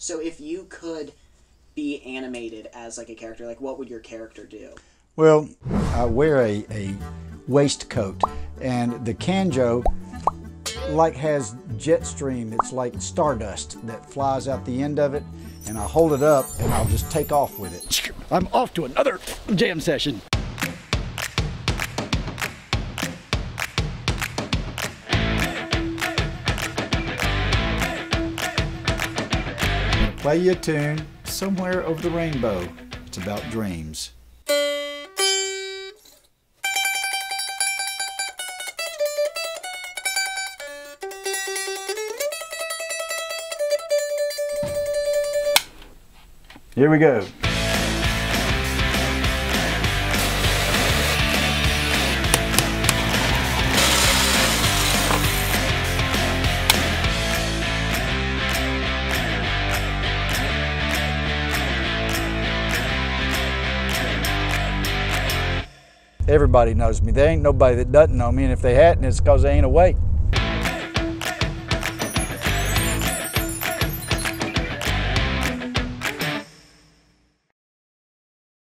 So if you could be animated as like a character, like what would your character do? Well, I wear a, a waistcoat, and the CanJoe like has jet stream. It's like stardust that flies out the end of it, and I hold it up and I'll just take off with it. I'm off to another jam session. Play you a tune somewhere over the rainbow. It's about dreams. Here we go. Everybody knows me. There ain't nobody that doesn't know me, and if they hadn't, it's because they ain't awake.